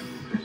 and